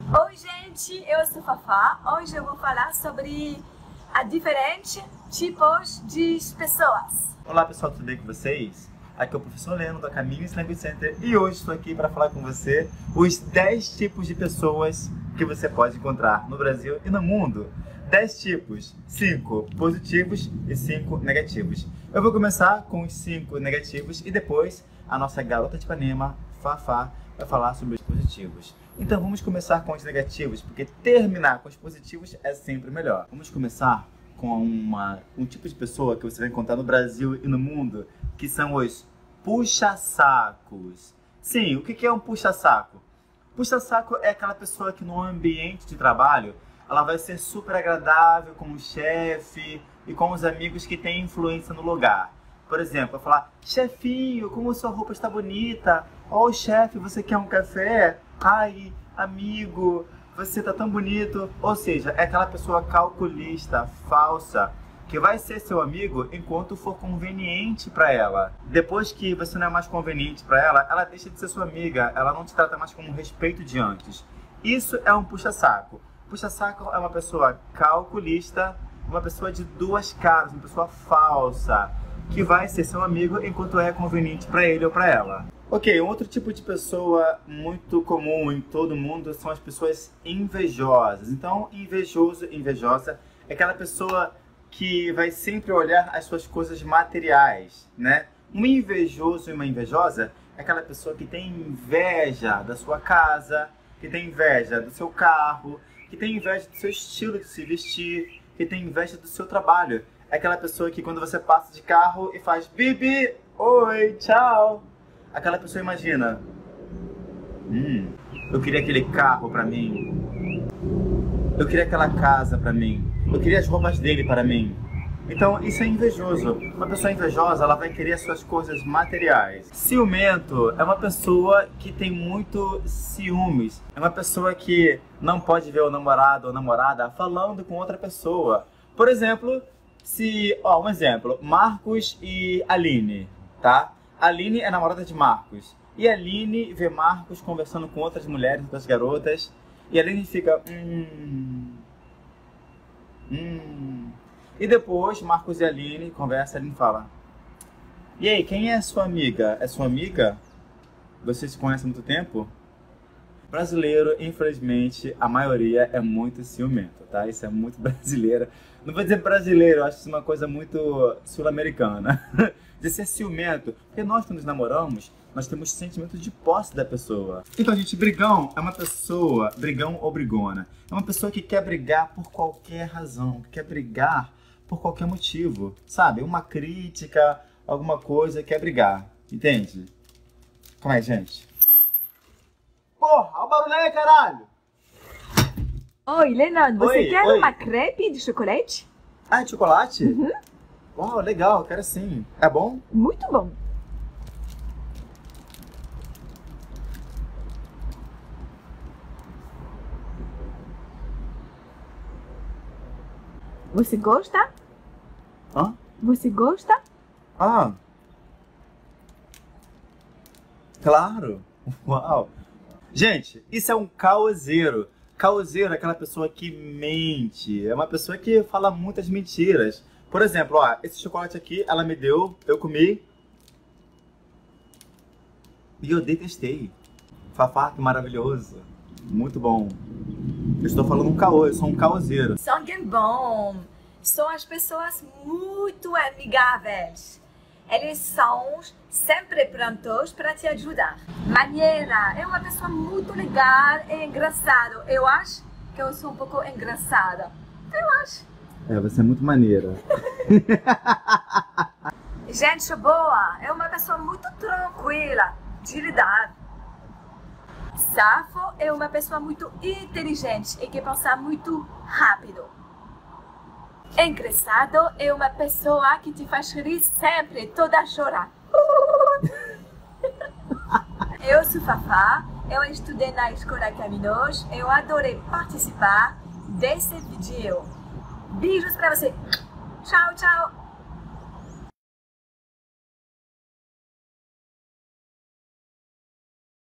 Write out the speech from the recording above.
Oi, gente, eu sou Fafá. Hoje eu vou falar sobre a diferentes tipos de pessoas. Olá, pessoal, tudo bem com vocês? Aqui é o professor Leno da Caminhos Language Center e hoje estou aqui para falar com você os 10 tipos de pessoas que você pode encontrar no Brasil e no mundo. 10 tipos, 5 positivos e 5 negativos. Eu vou começar com os 5 negativos e depois a nossa garota de Ipanema, Fafá, vai falar sobre os positivos. Então vamos começar com os negativos, porque terminar com os positivos é sempre melhor. Vamos começar com uma, um tipo de pessoa que você vai encontrar no Brasil e no mundo, que são os puxa-sacos. Sim, o que é um puxa-saco? Puxa-saco é aquela pessoa que no ambiente de trabalho ela vai ser super agradável com o chefe e com os amigos que têm influência no lugar. Por exemplo, eu falar, chefinho, como sua roupa está bonita. Ó, oh, chefe, você quer um café? Ai, amigo, você tá tão bonito. Ou seja, é aquela pessoa calculista, falsa, que vai ser seu amigo enquanto for conveniente para ela. Depois que você não é mais conveniente para ela, ela deixa de ser sua amiga, ela não te trata mais como respeito de antes. Isso é um puxa-saco. Puxa-saco é uma pessoa calculista, uma pessoa de duas caras, uma pessoa falsa, que vai ser seu amigo enquanto é conveniente para ele ou para ela. Ok, um outro tipo de pessoa muito comum em todo mundo são as pessoas invejosas. Então, invejoso, invejosa é aquela pessoa que vai sempre olhar as suas coisas materiais, né? Um invejoso e uma invejosa é aquela pessoa que tem inveja da sua casa, que tem inveja do seu carro, que tem inveja do seu estilo de se vestir, que tem inveja do seu trabalho. É aquela pessoa que quando você passa de carro e faz bibi, oi, tchau. Aquela pessoa imagina, hum, eu queria aquele carro para mim. Eu queria aquela casa para mim. Eu queria as roupas dele para mim. Então, isso é invejoso. Uma pessoa invejosa, ela vai querer as suas coisas materiais. Ciumento é uma pessoa que tem muito ciúmes. É uma pessoa que não pode ver o namorado ou namorada falando com outra pessoa. Por exemplo, se, ó, um exemplo, Marcos e Aline, tá? Aline é namorada de Marcos. E Aline vê Marcos conversando com outras mulheres, outras garotas. E Aline fica, hum, hum, e depois, Marcos e Aline conversam, Aline fala: E aí, quem é sua amiga? É sua amiga? Você se conhece há muito tempo? Brasileiro, infelizmente, a maioria é muito ciumento, tá? Isso é muito brasileiro. Não vou dizer brasileiro, acho isso uma coisa muito sul-americana. De ser ciumento. Porque nós, quando nos namoramos, nós temos sentimento de posse da pessoa. Então, gente, brigão é uma pessoa, brigão ou brigona, é uma pessoa que quer brigar por qualquer razão, que quer brigar por qualquer motivo, sabe? Uma crítica, alguma coisa, quer brigar, entende? Como é, gente? Porra, olha o barulho aí, caralho! Oi, Leonardo, você Oi, quer oi. uma crepe de chocolate? Ah, é de chocolate? Uhum. Uau, legal, quero sim. É bom? Muito bom. Você gosta? Hã? Você gosta? Ah! Claro! Uau! Gente, isso é um caoseiro. Caoseiro é aquela pessoa que mente. É uma pessoa que fala muitas mentiras. Por exemplo, ó, esse chocolate aqui ela me deu, eu comi. E eu detestei. Fafá, que maravilhoso. Muito bom. Eu estou falando um caô, eu sou um caoseiro. Sangue bom. São as pessoas muito amigáveis. Eles são sempre prontos para te ajudar. Maneira é uma pessoa muito legal e engraçada. Eu acho que eu sou um pouco engraçada. Eu acho. É, você é muito maneira. Gente boa é uma pessoa muito tranquila de lidar. Safo é uma pessoa muito inteligente e que pensa muito rápido. Engraçado é uma pessoa que te faz rir sempre, toda chorar. Eu sou Fafá, eu estudei na Escola Caminos, eu adorei participar desse vídeo. Beijos pra você. Tchau, tchau.